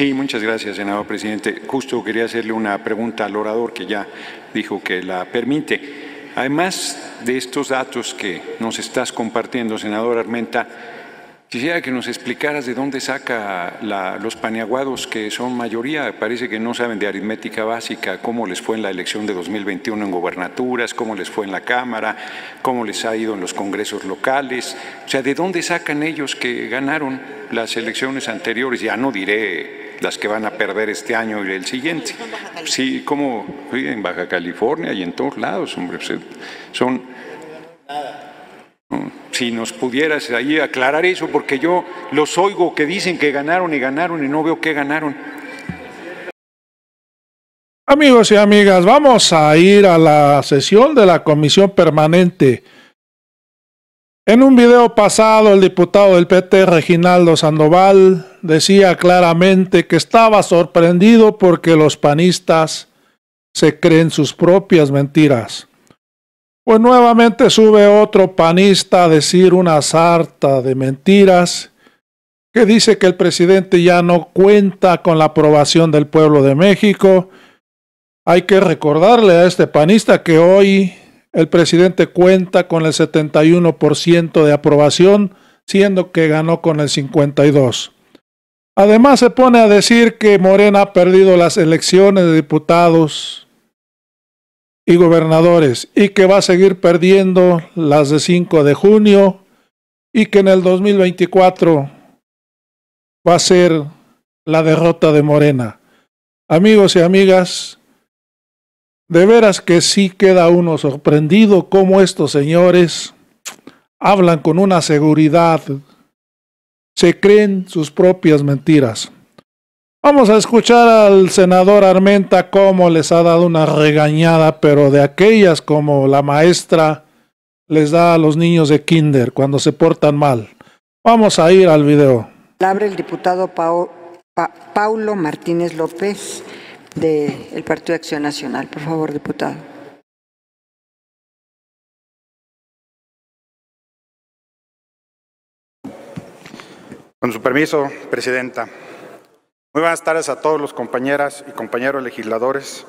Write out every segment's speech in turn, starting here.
Sí, muchas gracias, senador presidente. Justo quería hacerle una pregunta al orador que ya dijo que la permite. Además de estos datos que nos estás compartiendo, senador Armenta, Quisiera que nos explicaras de dónde saca los paneaguados que son mayoría, parece que no saben de aritmética básica, cómo les fue en la elección de 2021 en gobernaturas, cómo les fue en la Cámara, cómo les ha ido en los congresos locales, o sea, de dónde sacan ellos que ganaron las elecciones anteriores, ya no diré las que van a perder este año y el siguiente. Sí, como en Baja California y en todos lados, hombre, pues, son si nos pudieras ahí aclarar eso, porque yo los oigo que dicen que ganaron y ganaron y no veo qué ganaron. Amigos y amigas, vamos a ir a la sesión de la comisión permanente. En un video pasado, el diputado del PT, Reginaldo Sandoval, decía claramente que estaba sorprendido porque los panistas se creen sus propias mentiras. Pues nuevamente sube otro panista a decir una sarta de mentiras que dice que el presidente ya no cuenta con la aprobación del pueblo de México. Hay que recordarle a este panista que hoy el presidente cuenta con el 71% de aprobación, siendo que ganó con el 52%. Además se pone a decir que Morena ha perdido las elecciones de diputados y gobernadores y que va a seguir perdiendo las de 5 de junio y que en el 2024 va a ser la derrota de Morena. Amigos y amigas, de veras que sí queda uno sorprendido cómo estos señores hablan con una seguridad, se creen sus propias mentiras. Vamos a escuchar al senador Armenta cómo les ha dado una regañada, pero de aquellas como la maestra les da a los niños de kinder cuando se portan mal. Vamos a ir al video. Abre el diputado Paulo Martínez López del Partido de Acción Nacional. Por favor, diputado. Con su permiso, presidenta. Muy buenas tardes a todos los compañeras y compañeros legisladores.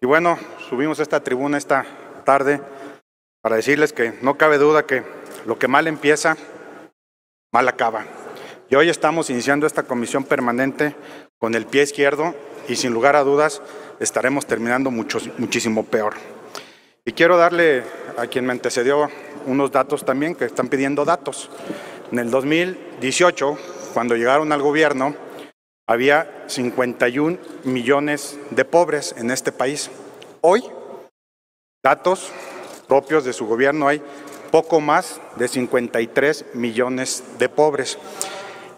Y bueno, subimos a esta tribuna esta tarde para decirles que no cabe duda que lo que mal empieza, mal acaba. Y hoy estamos iniciando esta comisión permanente con el pie izquierdo y sin lugar a dudas estaremos terminando mucho, muchísimo peor. Y quiero darle a quien me antecedió unos datos también, que están pidiendo datos. En el 2018, cuando llegaron al gobierno, había 51 millones de pobres en este país. Hoy, datos propios de su gobierno, hay poco más de 53 millones de pobres.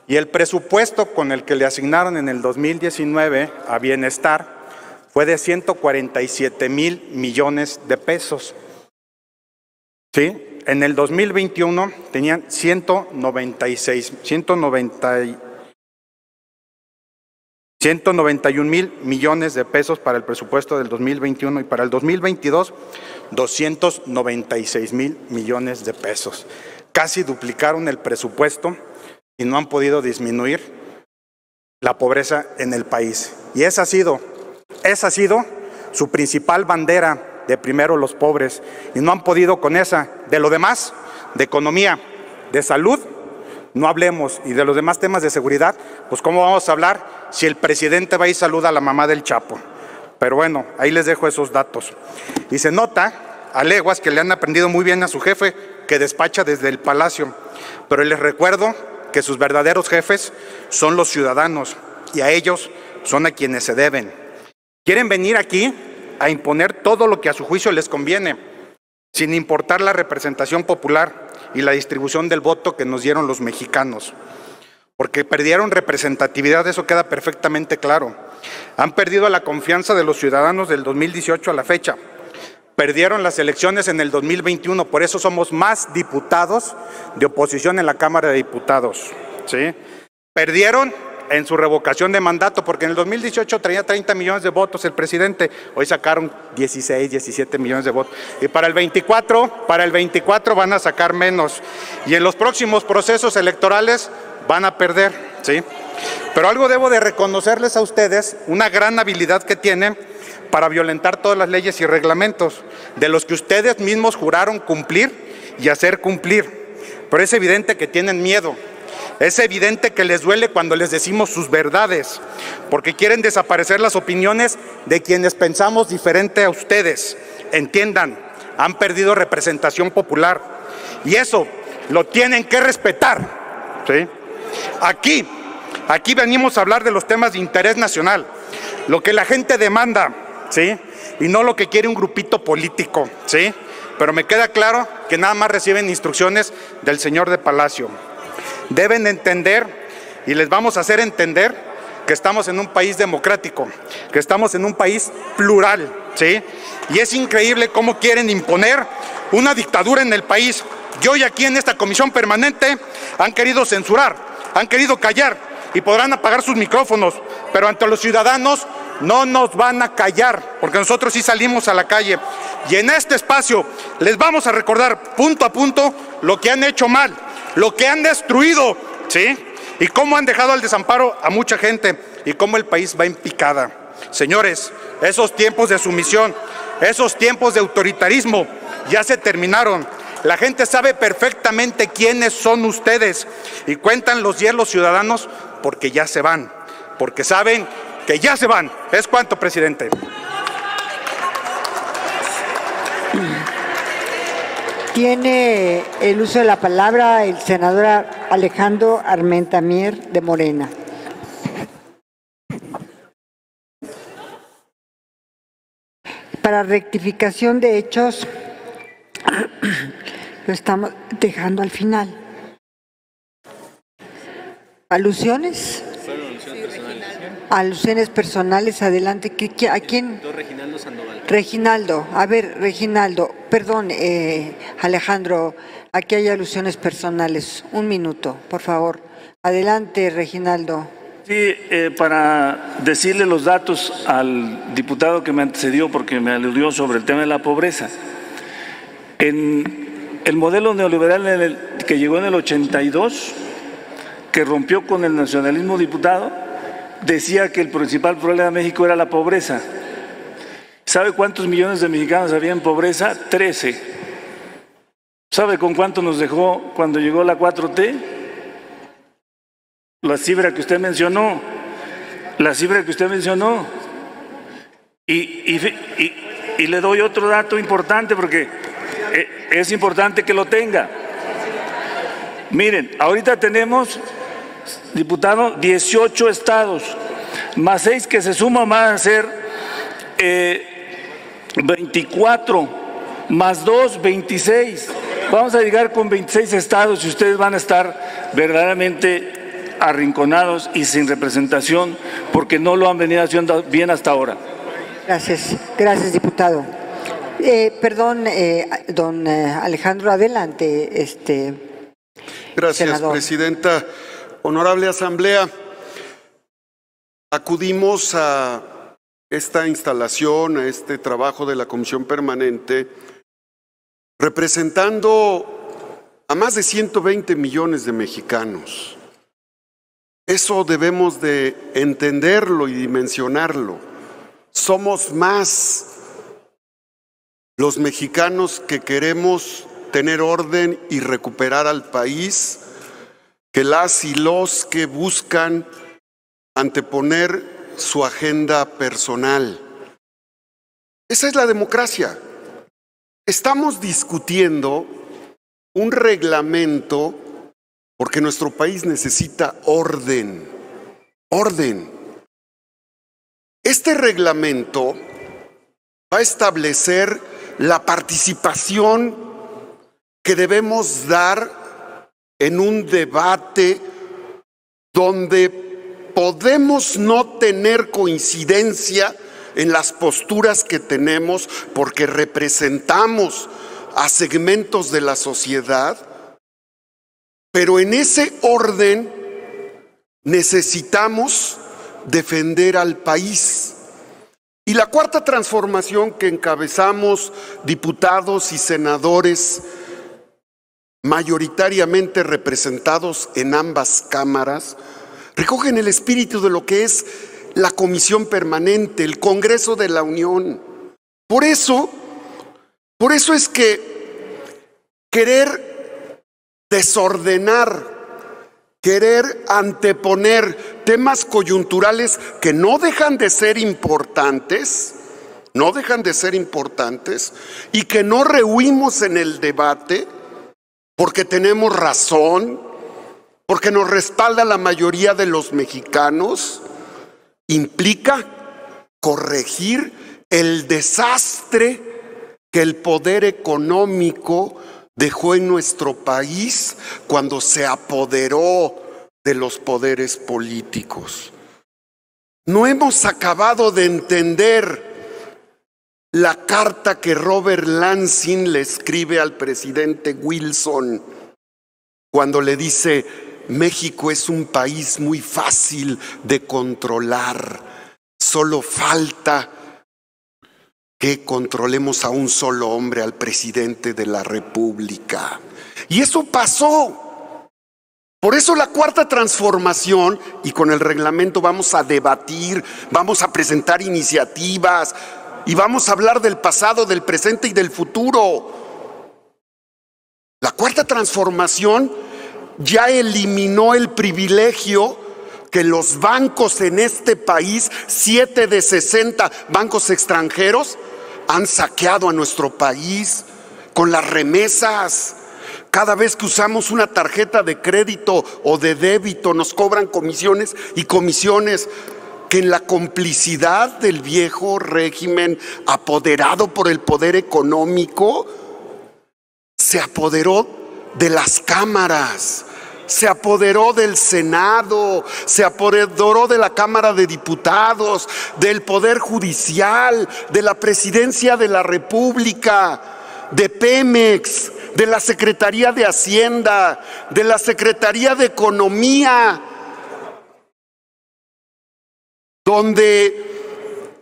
Y el presupuesto con el que le asignaron en el 2019 a bienestar fue de 147 mil millones de pesos. ¿Sí? En el 2021 tenían 196, 190 191 mil millones de pesos para el presupuesto del 2021 y para el 2022, 296 mil millones de pesos. Casi duplicaron el presupuesto y no han podido disminuir la pobreza en el país. Y esa ha sido, esa ha sido su principal bandera de primero los pobres. Y no han podido con esa. De lo demás, de economía, de salud, no hablemos. Y de los demás temas de seguridad, pues cómo vamos a hablar si el presidente va y saluda a la mamá del Chapo. Pero bueno, ahí les dejo esos datos. Y se nota a leguas que le han aprendido muy bien a su jefe que despacha desde el palacio. Pero les recuerdo que sus verdaderos jefes son los ciudadanos y a ellos son a quienes se deben. Quieren venir aquí a imponer todo lo que a su juicio les conviene, sin importar la representación popular y la distribución del voto que nos dieron los mexicanos porque perdieron representatividad, eso queda perfectamente claro. Han perdido la confianza de los ciudadanos del 2018 a la fecha. Perdieron las elecciones en el 2021, por eso somos más diputados de oposición en la Cámara de Diputados. ¿sí? Perdieron en su revocación de mandato, porque en el 2018 traía 30 millones de votos el presidente, hoy sacaron 16, 17 millones de votos. Y para el 24, para el 24 van a sacar menos. Y en los próximos procesos electorales van a perder, ¿sí? Pero algo debo de reconocerles a ustedes, una gran habilidad que tienen para violentar todas las leyes y reglamentos, de los que ustedes mismos juraron cumplir y hacer cumplir. Pero es evidente que tienen miedo, es evidente que les duele cuando les decimos sus verdades, porque quieren desaparecer las opiniones de quienes pensamos diferente a ustedes. Entiendan, han perdido representación popular y eso lo tienen que respetar. ¿sí? Aquí, aquí venimos a hablar de los temas de interés nacional, lo que la gente demanda, ¿sí? Y no lo que quiere un grupito político, ¿sí? Pero me queda claro que nada más reciben instrucciones del señor de Palacio. Deben entender y les vamos a hacer entender que estamos en un país democrático, que estamos en un país plural, ¿sí? Y es increíble cómo quieren imponer una dictadura en el país. Y hoy aquí en esta comisión permanente han querido censurar, han querido callar y podrán apagar sus micrófonos, pero ante los ciudadanos no nos van a callar, porque nosotros sí salimos a la calle. Y en este espacio les vamos a recordar punto a punto lo que han hecho mal, lo que han destruido, ¿sí? Y cómo han dejado al desamparo a mucha gente y cómo el país va en picada. Señores, esos tiempos de sumisión, esos tiempos de autoritarismo ya se terminaron. La gente sabe perfectamente quiénes son ustedes y cuentan los hielos ciudadanos porque ya se van, porque saben que ya se van. ¿Es cuánto, presidente? Tiene el uso de la palabra el senador Alejandro Armenta Mier de Morena. Para rectificación de hechos, lo estamos dejando al final. ¿Alusiones? Alusiones personales, adelante. ¿Qué- qué- ¿A quién? Reginaldo Sandoval. Reginaldo, a ver, Reginaldo, perdón, eh, Alejandro, aquí hay alusiones personales. Un minuto, por favor. Adelante, Reginaldo. Sí, eh, para decirle los datos al diputado que me antecedió, porque me aludió sobre el tema de la pobreza. En el modelo neoliberal que llegó en el 82, que rompió con el nacionalismo diputado, decía que el principal problema de México era la pobreza. ¿Sabe cuántos millones de mexicanos había en pobreza? 13. ¿Sabe con cuánto nos dejó cuando llegó la 4T? La cifra que usted mencionó, la cifra que usted mencionó. Y, y le doy otro dato importante porque es importante que lo tenga. Miren, ahorita tenemos, diputado, 18 estados, más 6 que se suman van a ser eh, 24, más 2, 26. Vamos a llegar con 26 estados y ustedes van a estar verdaderamente arrinconados y sin representación porque no lo han venido haciendo bien hasta ahora. Gracias, gracias, diputado. Eh, perdón, eh, don eh, Alejandro, adelante. Este, Gracias, Senador. Presidenta. Honorable Asamblea, acudimos a esta instalación, a este trabajo de la Comisión Permanente, representando a más de 120 millones de mexicanos. Eso debemos de entenderlo y dimensionarlo. Somos más los mexicanos que queremos tener orden y recuperar al país que las y los que buscan anteponer su agenda personal. Esa es la democracia. Estamos discutiendo un reglamento porque nuestro país necesita orden, orden. Este reglamento va a establecer la participación que debemos dar en un debate donde podemos no tener coincidencia en las posturas que tenemos porque representamos a segmentos de la sociedad, pero en ese orden necesitamos defender al país. Y la cuarta transformación que encabezamos diputados y senadores mayoritariamente representados en ambas cámaras, recogen el espíritu de lo que es la Comisión Permanente, el Congreso de la Unión. Por eso, por eso es que querer desordenar, querer anteponer temas coyunturales que no dejan de ser importantes, no dejan de ser importantes y que no rehuimos en el debate porque tenemos razón, porque nos respalda la mayoría de los mexicanos, implica corregir el desastre que el poder económico dejó en nuestro país cuando se apoderó de los poderes políticos. No hemos acabado de entender la carta que Robert Lansing le escribe al presidente Wilson cuando le dice, México es un país muy fácil de controlar, solo falta que controlemos a un solo hombre, al presidente de la República. Y eso pasó. Por eso la cuarta transformación, y con el reglamento vamos a debatir, vamos a presentar iniciativas y vamos a hablar del pasado, del presente y del futuro. La cuarta transformación ya eliminó el privilegio que los bancos en este país, siete de 60 bancos extranjeros, han saqueado a nuestro país con las remesas. Cada vez que usamos una tarjeta de crédito o de débito nos cobran comisiones y comisiones que en la complicidad del viejo régimen apoderado por el poder económico se apoderó de las cámaras, se apoderó del Senado, se apoderó de la Cámara de Diputados, del Poder Judicial, de la Presidencia de la República, de Pemex, de la Secretaría de Hacienda, de la Secretaría de Economía, donde,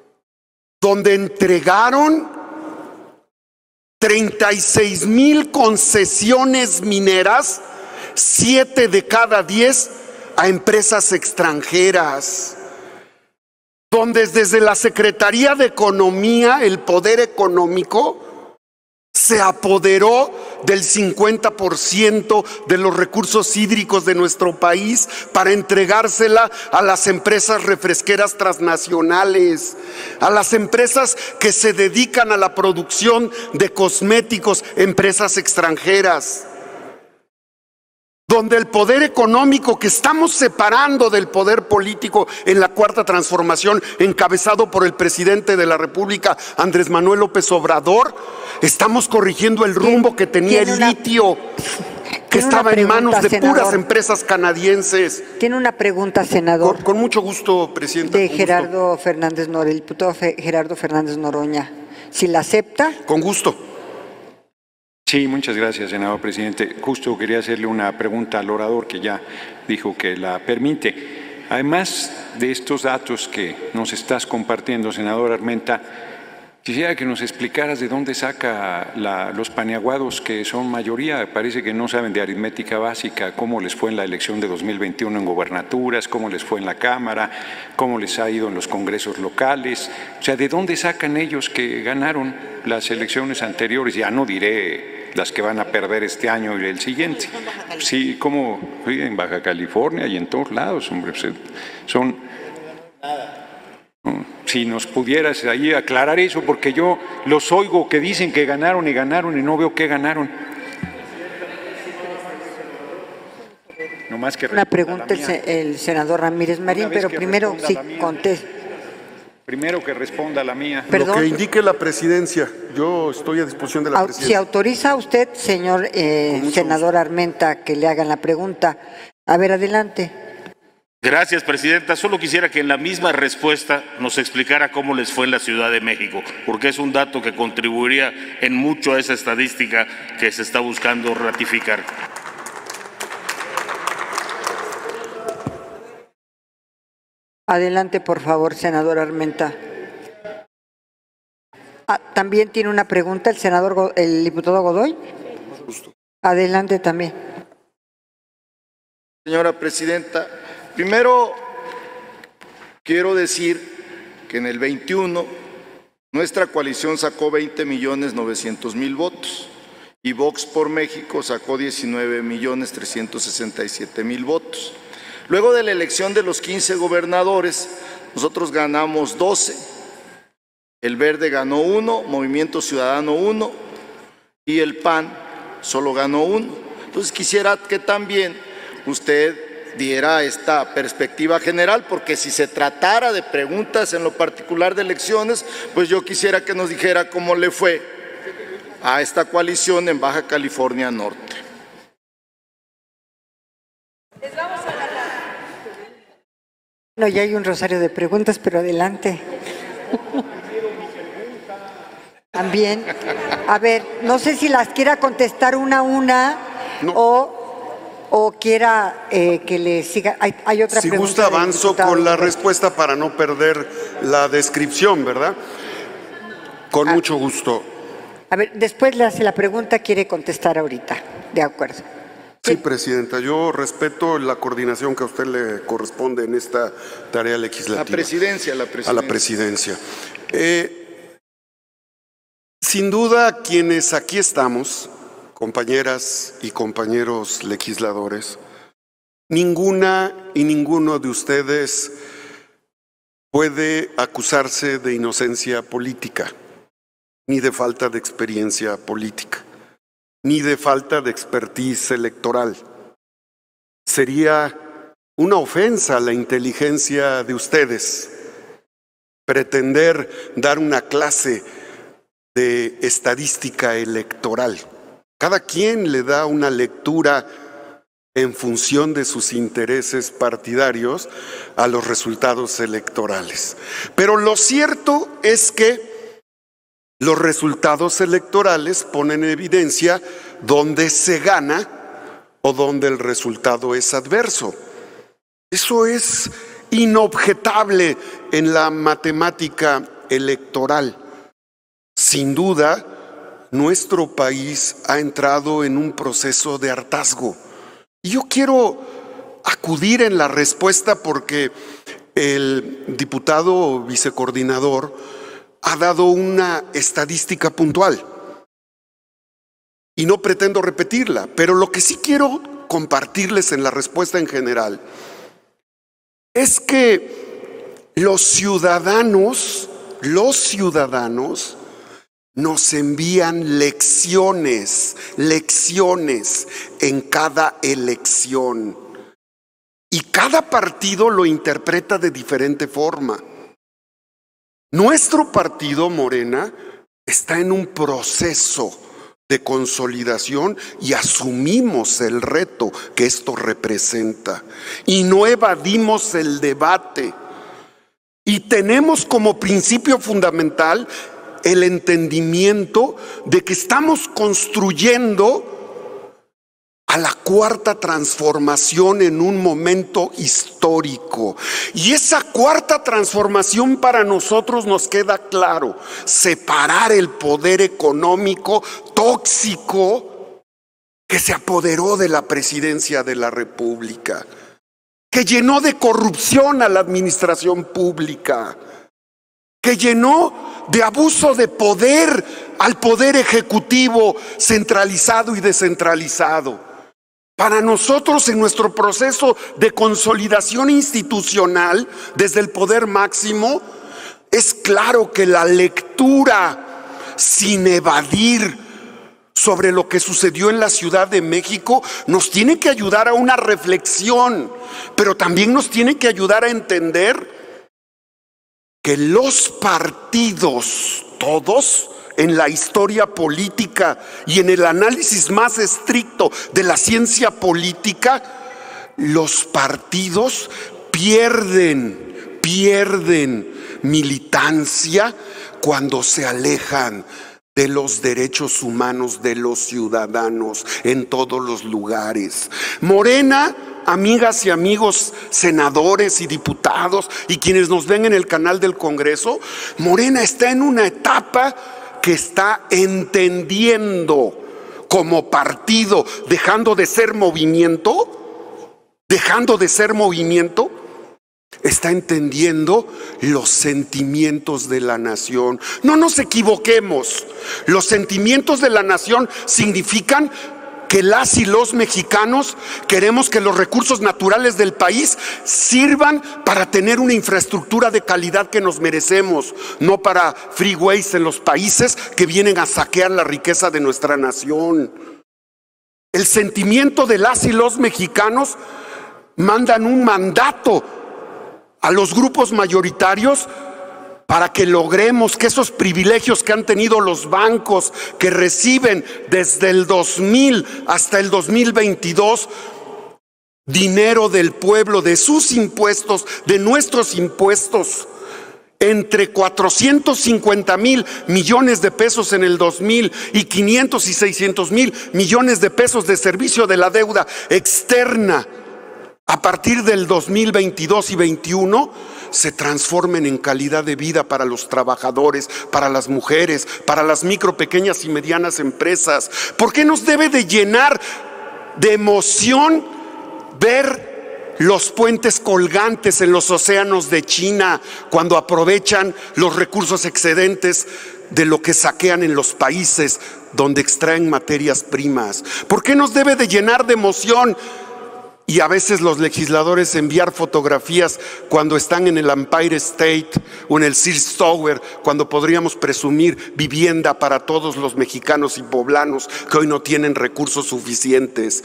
donde entregaron 36 mil concesiones mineras siete de cada diez a empresas extranjeras, donde desde la Secretaría de Economía, el poder económico, se apoderó del 50% de los recursos hídricos de nuestro país para entregársela a las empresas refresqueras transnacionales, a las empresas que se dedican a la producción de cosméticos, empresas extranjeras donde el poder económico que estamos separando del poder político en la cuarta transformación, encabezado por el presidente de la República, Andrés Manuel López Obrador, estamos corrigiendo el rumbo que tenía el litio, que estaba en manos de puras empresas canadienses. Tiene una pregunta, senador. Con, mucho gusto, presidente. De Gerardo Fernández Noroña, el diputado Gerardo Fernández Noroña. Si la acepta. Con gusto. Sí, muchas gracias, senador presidente. Justo quería hacerle una pregunta al orador que ya dijo que la permite. Además de estos datos que nos estás compartiendo, senador Armenta, Quisiera que nos explicaras de dónde saca los paneaguados que son mayoría, parece que no saben de aritmética básica, cómo les fue en la elección de 2021 en gobernaturas, cómo les fue en la Cámara, cómo les ha ido en los congresos locales, o sea, de dónde sacan ellos que ganaron las elecciones anteriores, ya no diré las que van a perder este año y el siguiente. Sí, como en Baja California y en todos lados, hombre, son si nos pudieras ahí aclarar eso, porque yo los oigo que dicen que ganaron y ganaron y no veo qué ganaron. No más que Una pregunta el, senador Ramírez Marín, pero primero sí conteste. Primero que responda la mía. Lo que indique la presidencia. Yo estoy a disposición de la presidencia. Si autoriza usted, señor eh, senador Armenta, que le hagan la pregunta. A ver, adelante. Gracias, Presidenta. Solo quisiera que en la misma respuesta nos explicara cómo les fue en la Ciudad de México, porque es un dato que contribuiría en mucho a esa estadística que se está buscando ratificar. Adelante, por favor, senador Armenta. Ah, También tiene una pregunta el senador, el diputado Godoy. Adelante también. Señora Presidenta, primero quiero decir que en el 21 nuestra coalición sacó 20 millones 900 mil votos y Vox por México sacó 19 millones 367 mil votos. Luego de la elección de los 15 gobernadores, nosotros ganamos 12. El Verde ganó uno, Movimiento Ciudadano uno y el PAN solo ganó uno. Entonces quisiera que también usted diera esta perspectiva general, porque si se tratara de preguntas en lo particular de elecciones, pues yo quisiera que nos dijera cómo le fue a esta coalición en Baja California Norte. No, ya hay un rosario de preguntas, pero adelante. También. A ver, no sé si las quiera contestar una a una o, o quiera eh, que le siga. Hay, hay otra Si pregunta. gusta, del avanzo con la respuesta para no perder la descripción, ¿verdad? Con mucho gusto. A ver, después le hace la pregunta, quiere contestar ahorita. De acuerdo. Sí, Presidenta, yo respeto la coordinación que a usted le corresponde en esta tarea legislativa. La presidencia, la a presidencia. la presidencia. Eh, sin duda, quienes aquí estamos, compañeras y compañeros legisladores, ninguna y ninguno de ustedes puede acusarse de inocencia política, ni de falta de experiencia política, ni de falta de expertise electoral. Sería una ofensa a la inteligencia de ustedes pretender dar una clase de estadística electoral. Cada quien le da una lectura en función de sus intereses partidarios a los resultados electorales. Pero lo cierto es que los resultados electorales ponen en evidencia dónde se gana o dónde el resultado es adverso. Eso es inobjetable en la matemática electoral. Sin duda, nuestro país ha entrado en un proceso de hartazgo. Y yo quiero acudir en la respuesta porque el diputado vicecoordinador ha dado una estadística puntual. Y no pretendo repetirla, pero lo que sí quiero compartirles en la respuesta en general es que los ciudadanos, los ciudadanos nos envían lecciones, lecciones en cada elección. Y cada partido lo interpreta de diferente forma. Nuestro partido, Morena, está en un proceso de consolidación y asumimos el reto que esto representa. Y no evadimos el debate. Y tenemos como principio fundamental el entendimiento de que estamos construyendo a la cuarta transformación en un momento histórico. Y esa cuarta transformación para nosotros nos queda claro, separar el poder económico tóxico que se apoderó de la presidencia de la República, que llenó de corrupción a la administración pública, que llenó de abuso de poder al poder ejecutivo centralizado y descentralizado. Para nosotros en nuestro proceso de consolidación institucional desde el poder máximo, es claro que la lectura sin evadir sobre lo que sucedió en la Ciudad de México nos tiene que ayudar a una reflexión, pero también nos tiene que ayudar a entender que los partidos, todos, en la historia política y en el análisis más estricto de la ciencia política, los partidos pierden, pierden militancia cuando se alejan de los derechos humanos de los ciudadanos en todos los lugares. Morena, amigas y amigos senadores y diputados y quienes nos ven en el canal del Congreso, Morena está en una etapa que está entendiendo como partido, dejando de ser movimiento, dejando de ser movimiento, está entendiendo los sentimientos de la nación. No nos equivoquemos, los sentimientos de la nación significan que las y los mexicanos queremos que los recursos naturales del país sirvan para tener una infraestructura de calidad que nos merecemos, no para freeways en los países que vienen a saquear la riqueza de nuestra nación. El sentimiento de las y los mexicanos mandan un mandato a los grupos mayoritarios para que logremos que esos privilegios que han tenido los bancos que reciben desde el 2000 hasta el 2022, dinero del pueblo, de sus impuestos, de nuestros impuestos, entre 450 mil millones de pesos en el 2000 y 500 y 600 mil millones de pesos de servicio de la deuda externa a partir del 2022 y 21 se transformen en calidad de vida para los trabajadores, para las mujeres, para las micro, pequeñas y medianas empresas. ¿Por qué nos debe de llenar de emoción ver los puentes colgantes en los océanos de China cuando aprovechan los recursos excedentes de lo que saquean en los países donde extraen materias primas? ¿Por qué nos debe de llenar de emoción? Y a veces los legisladores enviar fotografías cuando están en el Empire State o en el Sears Tower, cuando podríamos presumir vivienda para todos los mexicanos y poblanos que hoy no tienen recursos suficientes.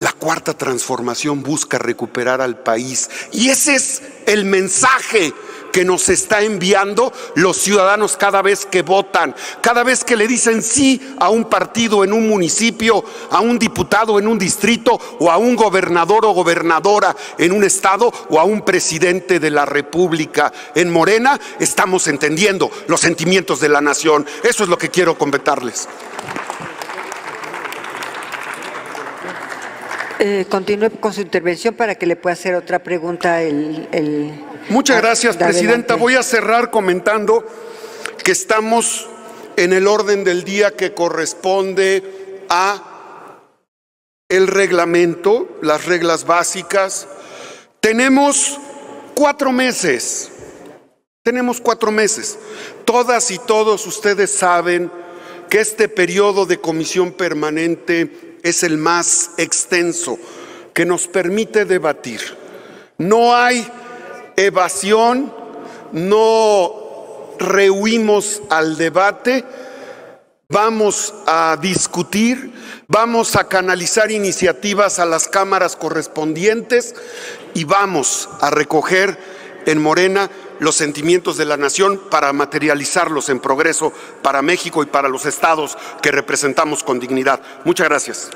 La cuarta transformación busca recuperar al país y ese es el mensaje que nos está enviando los ciudadanos cada vez que votan, cada vez que le dicen sí a un partido en un municipio, a un diputado en un distrito o a un gobernador o gobernadora en un estado o a un presidente de la República. En Morena estamos entendiendo los sentimientos de la nación. Eso es lo que quiero comentarles. Eh, continúe con su intervención para que le pueda hacer otra pregunta el, el Muchas gracias, Presidenta. Voy a cerrar comentando que estamos en el orden del día que corresponde a el reglamento, las reglas básicas. Tenemos cuatro meses, tenemos cuatro meses. Todas y todos ustedes saben que este periodo de comisión permanente es el más extenso que nos permite debatir. No hay evasión, no rehuimos al debate, vamos a discutir, vamos a canalizar iniciativas a las cámaras correspondientes y vamos a recoger en Morena los sentimientos de la nación para materializarlos en progreso para México y para los estados que representamos con dignidad. Muchas gracias.